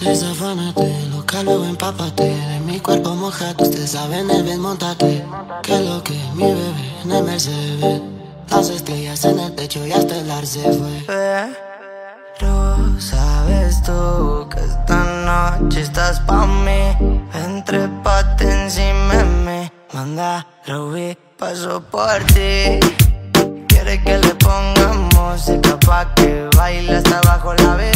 Desafánate, loca, luego empápate. De mi cuerpo mojado, usted sabe en el bien, montate. Que lo que mi bebé en el Mercedes. Las estrellas en el techo y hasta el ar se fue. Pero sabes tú que esta noche estás pa' mí. Entre encima de Manda, Ruby, paso por ti. Quiere que le pongamos música pa' que baile hasta abajo la bebé